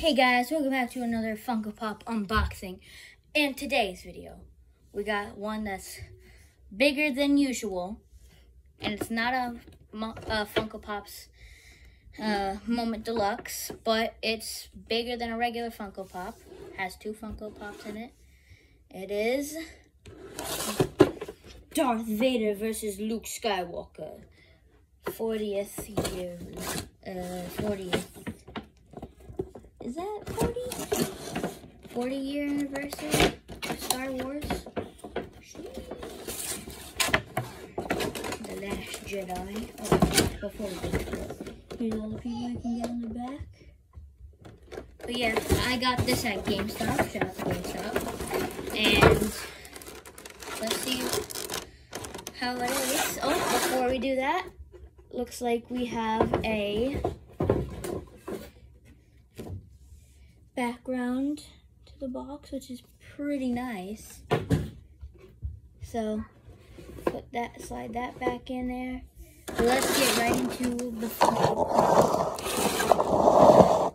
Hey guys, welcome back to another Funko Pop unboxing. In today's video, we got one that's bigger than usual, and it's not a, a Funko Pop's uh, Moment Deluxe, but it's bigger than a regular Funko Pop. Has two Funko Pops in it. It is Darth Vader versus Luke Skywalker. 40th year, uh, 40th is that 40? 40 Star Wars? The Last Jedi. Oh, before we get to it, here's all the people I can get on the back. But yeah, I got this at GameStop. Shout out to GameStop. And let's see how it is. Oh, before we do that, looks like we have a background the box, which is pretty nice. So put that, slide that back in there. Let's get right into the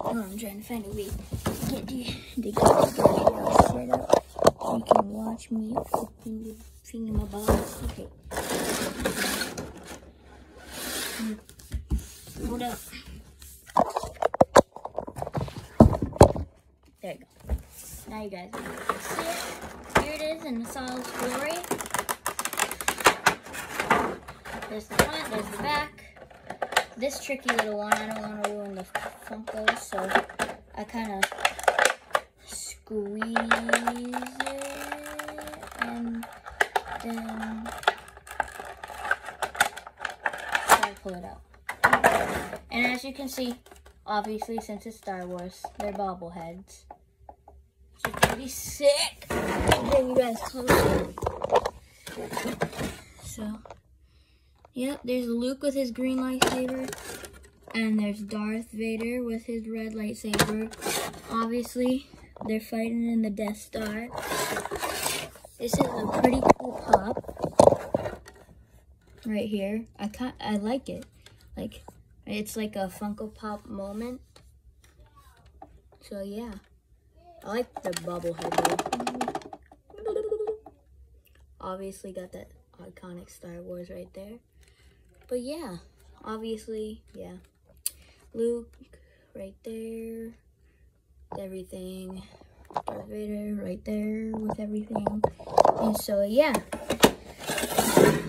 Oh, I'm trying to find a way to get the, the camera set up. You can watch me flipping my box. Okay. Hold up. There you go. Now you guys can see it. Here it is in its glory. There's the front, there's the back. This tricky little one, I don't want to ruin the Funko, so I kind of squeeze it and then try to pull it out. And as you can see, obviously since it's Star Wars, they're bobbleheads pretty sick. Bring you guys closer. So, yep, there's Luke with his green lightsaber. And there's Darth Vader with his red lightsaber. Obviously, they're fighting in the Death Star. This is a pretty cool pop. Right here. I I like it. Like, it's like a Funko Pop moment. So, yeah. I like the bobblehead. Obviously got that iconic Star Wars right there. But yeah, obviously, yeah. Luke right there. Everything. Darth Vader right there with everything. And so yeah.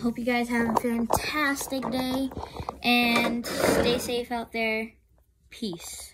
Hope you guys have a fantastic day and stay safe out there. Peace.